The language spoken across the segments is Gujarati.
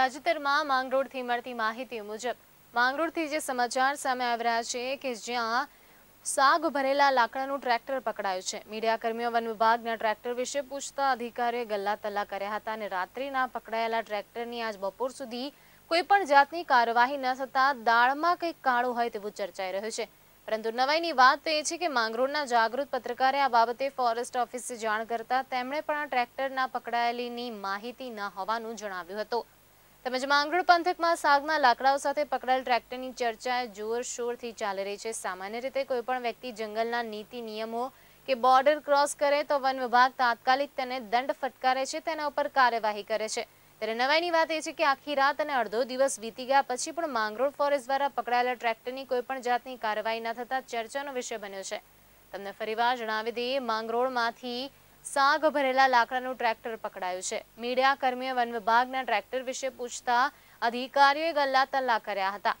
તાજેતરમાં માંગરોળથી મળતી માહિતી મુજબ, માંગરોળથી જે સમાચાર સામે આવી રહ્યા છે કે જ્યાં સાગ ભરેલા લાકડાનું ટ્રેક્ટર પકડાયું છે. મીડિયાકર્મીઓ વન વિભાગના ટ્રેક્ટર વિશે પૂછતા અધિકારીઓએ ગલ્લા તલ્લા કર્યા હતા અને રાત્રિના પકડાયેલા ટ્રેક્ટરની આજ બપોર સુધી કોઈ પણ જાતની કાર્યવાહી ન થતાં દાળમાં કંઈક કાળું હોય તેવું ચર્ચાઈ રહ્યું છે. પરંતુ નવાઈની વાત એ છે કે માંગરોળના જાગૃત પત્રકારે આ બાબતે ફોરેસ્ટ ઓફિસે જાણ કરતા તેમણે પણ આ ટ્રેક્ટરના પકડાયેલીની માહિતી ન હોવાનું જણાવ્યું હતું. તેમજ માંગરોળ પંથકમાં સાગના લાકડાઓ સાથે પકડાયેલ ટ્રેક્ટરની ચર્ચા જોરશોરથી ચાલી રહી છે. સામાન્ય રીતે કોઈ પણ વ્યક્તિ જંગલના નીતિ નિયમો કે બોર્ડર ક્રોસ કરે તો વન વિભાગ તાત્કાલિક તેને દંડ ફટકારે છે, તેના ઉપર કાર્યવાહી કરે છે. ત્યારે નવાઈની વાત એ છે કે આખી રાત અને અડધો દિવસ વીતી ગયા પછી પણ માંગરોળ ફોરેસ્ટ દ્વારા પકડાયેલા ટ્રેક્ટરની કોઈ પણ જાતની કાર્યવાહી ન થતાં ચર્ચાનો વિષય બન્યો છે. તમને ફરીવાર જણાવી દઈએ, માંગરોળમાંથી સાગ ભરેલા લાકડાનું ટ્રેક્ટર પકડાયું છે. મીડિયા વન વિભાગના ટ્રેક્ટર વિશે પૂછતા અધિકારીઓએ ગલ્લા તલ્લા કર્યા હતા.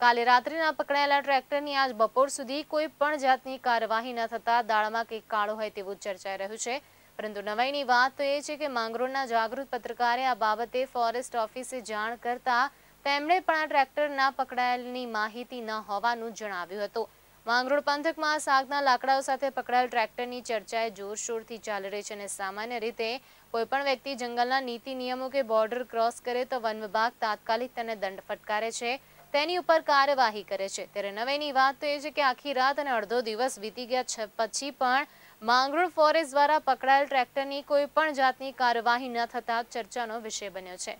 કાલે રાત્રિના પકડાયેલા ટ્રેક્ટરની આજ બપોર સુધી કોઈ પણ જાતની કાર્યવાહી ન થતા દાળમાં કંઈક કાળો હોય તેવું ચર્ચાઈ રહ્યું છે. પરંતુ નવાઈની વાત તો એ છે કે માંગરોળના જાગૃત પત્રકારે આ બાબતે ફોરેસ્ટ ઓફિસે જાણ કરતા તેમણે પણ આ ટ્રેક્ટરના પકડાયેલની માહિતી ન હોવાનું જણાવ્યું હતું. માંગરોળ પંથકમાં સાગના લાકડાઓ સાથે પકડાયેલ ટ્રેક્ટરની ચર્ચાએ જોરશોરથી ચાલી રહી છે અને સામાન્ય રીતે કોઈપણ વ્યક્તિ જંગલના નીતિ નિયમો કે બોર્ડર ક્રોસ કરે તો વન વિભાગ તાત્કાલિક તેને દંડ ફટકારે છે. તેની ઉપર કાર્યવાહી કરે છે. ત્યારે નવેની વાત તો એ છે કે આખી રાત અને અડધો દિવસ વીતી ગયા પછી પણ માંગરોળ ફોરેસ્ટ દ્વારા પકડાયેલ ટ્રેક્ટરની કોઈ પણ જાતની કાર્યવાહી ન થતાં ચર્ચાનો વિષય બન્યો છે.